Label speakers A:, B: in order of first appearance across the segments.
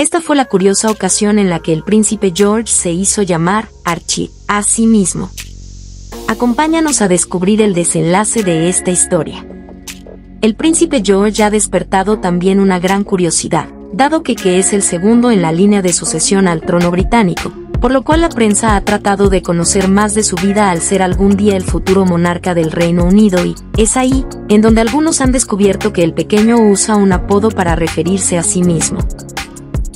A: Esta fue la curiosa ocasión en la que el príncipe George se hizo llamar Archie a sí mismo. Acompáñanos a descubrir el desenlace de esta historia. El príncipe George ha despertado también una gran curiosidad, dado que, que es el segundo en la línea de sucesión al trono británico, por lo cual la prensa ha tratado de conocer más de su vida al ser algún día el futuro monarca del Reino Unido y, es ahí, en donde algunos han descubierto que el pequeño usa un apodo para referirse a sí mismo.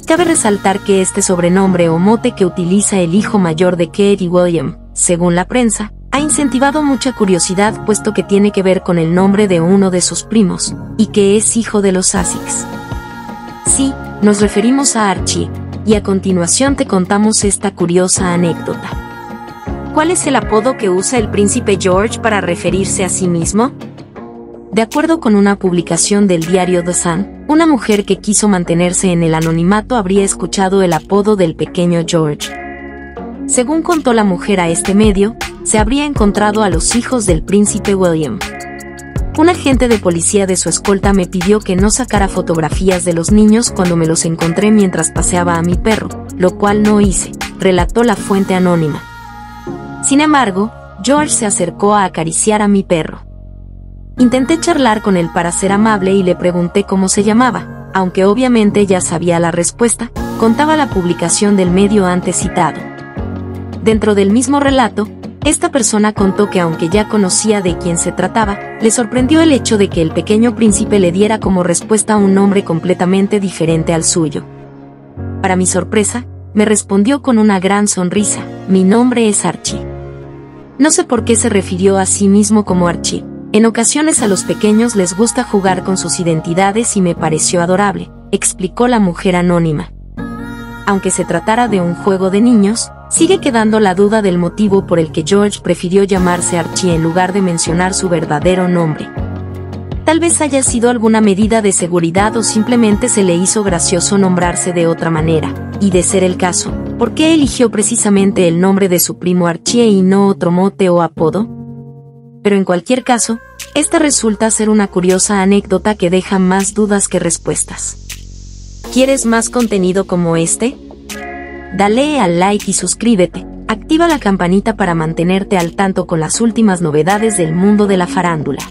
A: Cabe resaltar que este sobrenombre o mote que utiliza el hijo mayor de Kate y William, según la prensa, ha incentivado mucha curiosidad puesto que tiene que ver con el nombre de uno de sus primos, y que es hijo de los Sussex. Sí, nos referimos a Archie, y a continuación te contamos esta curiosa anécdota. ¿Cuál es el apodo que usa el príncipe George para referirse a sí mismo? De acuerdo con una publicación del diario The Sun, una mujer que quiso mantenerse en el anonimato habría escuchado el apodo del pequeño George. Según contó la mujer a este medio, se habría encontrado a los hijos del príncipe William. Un agente de policía de su escolta me pidió que no sacara fotografías de los niños cuando me los encontré mientras paseaba a mi perro, lo cual no hice, relató la fuente anónima. Sin embargo, George se acercó a acariciar a mi perro. Intenté charlar con él para ser amable y le pregunté cómo se llamaba, aunque obviamente ya sabía la respuesta, contaba la publicación del medio antes citado. Dentro del mismo relato, esta persona contó que aunque ya conocía de quién se trataba, le sorprendió el hecho de que el pequeño príncipe le diera como respuesta un nombre completamente diferente al suyo. Para mi sorpresa, me respondió con una gran sonrisa, mi nombre es Archie. No sé por qué se refirió a sí mismo como Archie. En ocasiones a los pequeños les gusta jugar con sus identidades y me pareció adorable, explicó la mujer anónima. Aunque se tratara de un juego de niños, Sigue quedando la duda del motivo por el que George prefirió llamarse Archie en lugar de mencionar su verdadero nombre. Tal vez haya sido alguna medida de seguridad o simplemente se le hizo gracioso nombrarse de otra manera, y de ser el caso, ¿por qué eligió precisamente el nombre de su primo Archie y no otro mote o apodo? Pero en cualquier caso, esta resulta ser una curiosa anécdota que deja más dudas que respuestas. ¿Quieres más contenido como este? dale al like y suscríbete, activa la campanita para mantenerte al tanto con las últimas novedades del mundo de la farándula.